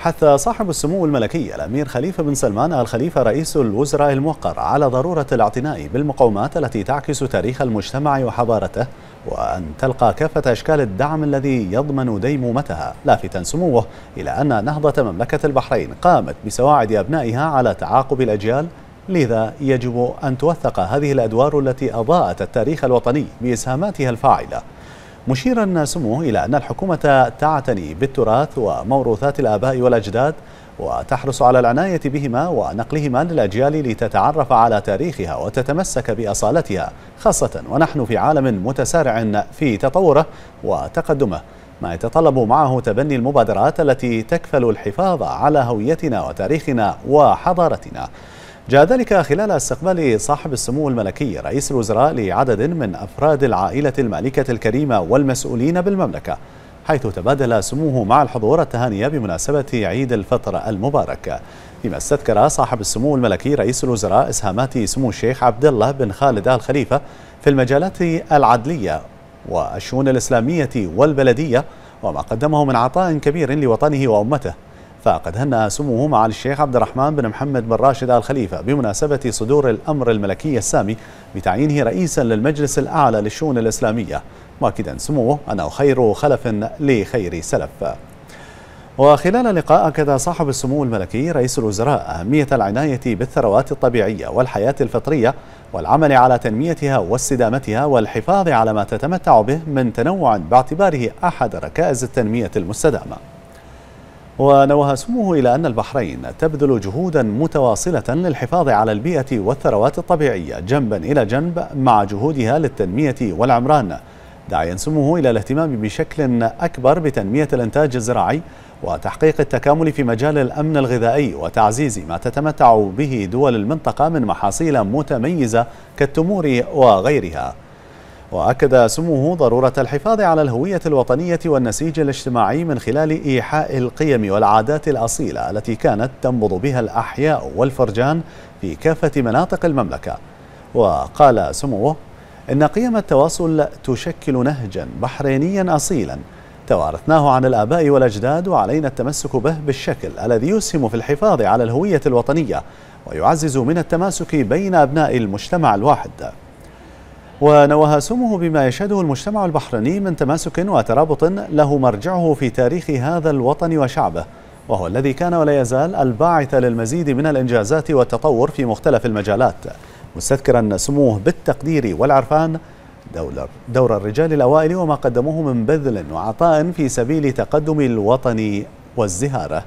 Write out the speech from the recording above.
حث صاحب السمو الملكي الأمير خليفة بن سلمان الخليفة رئيس الوزراء الموقر على ضرورة الاعتناء بالمقومات التي تعكس تاريخ المجتمع وحضارته وأن تلقى كافة أشكال الدعم الذي يضمن ديمومتها لافتا سموه إلى أن نهضة مملكة البحرين قامت بسواعد أبنائها على تعاقب الأجيال. لذا يجب أن توثق هذه الأدوار التي أضاءت التاريخ الوطني بإسهاماتها الفاعلة. مشيرا سموه إلى أن الحكومة تعتني بالتراث وموروثات الآباء والأجداد وتحرص على العناية بهما ونقلهما للأجيال لتتعرف على تاريخها وتتمسك بأصالتها خاصة ونحن في عالم متسارع في تطوره وتقدمه. ما يتطلب معه تبني المبادرات التي تكفل الحفاظ على هويتنا وتاريخنا وحضارتنا. جاء ذلك خلال استقبال صاحب السمو الملكي رئيس الوزراء لعدد من أفراد العائلة المالكة الكريمة والمسؤولين بالمملكة حيث تبادل سموه مع الحضور التهاني بمناسبة عيد الفطر المبارك. فيما استذكر صاحب السمو الملكي رئيس الوزراء إسهامات سمو الشيخ عبد الله بن خالد آل خليفة في المجالات العدلية والشؤون الإسلامية والبلدية وما قدمه من عطاء كبير لوطنه وأمته. فقد هنأ سموه مع الشيخ عبد الرحمن بن محمد بن راشد آل خليفة بمناسبة صدور الأمر الملكي السامي بتعيينه رئيسا للمجلس الأعلى للشؤون الإسلامية مؤكدا سموه أنه خير خلف لخير سلف. وخلال اللقاء أكد صاحب السمو الملكي رئيس الوزراء أهمية العناية بالثروات الطبيعية والحياة الفطرية والعمل على تنميتها واستدامتها والحفاظ على ما تتمتع به من تنوع باعتباره أحد ركائز التنمية المستدامة. ونوه سموه إلى أن البحرين تبذل جهودا متواصلة للحفاظ على البيئة والثروات الطبيعية جنبا إلى جنب مع جهودها للتنمية والعمران. داعيا سموه إلى الاهتمام بشكل أكبر بتنمية الإنتاج الزراعي وتحقيق التكامل في مجال الأمن الغذائي وتعزيز ما تتمتع به دول المنطقة من محاصيل متميزة كالتمور وغيرها. وأكد سموه ضرورة الحفاظ على الهوية الوطنية والنسيج الاجتماعي من خلال إيحاء القيم والعادات الأصيلة التي كانت تنبض بها الأحياء والفرجان في كافة مناطق المملكة. وقال سموه إن قيم التواصل تشكل نهجا بحرينيا أصيلا. توارثناه عن الآباء والأجداد وعلينا التمسك به بالشكل الذي يسهم في الحفاظ على الهوية الوطنية ويعزز من التماسك بين أبناء المجتمع الواحد. ونوه سمه بما يشهده المجتمع البحريني من تماسك وترابط له مرجعه في تاريخ هذا الوطن وشعبه وهو الذي كان ولا يزال الباعث للمزيد من الإنجازات والتطور في مختلف المجالات مستذكرا سموه بالتقدير والعرفان دور, دور الرجال الأوائل وما قدموه من بذل وعطاء في سبيل تقدم الوطن والزهارة.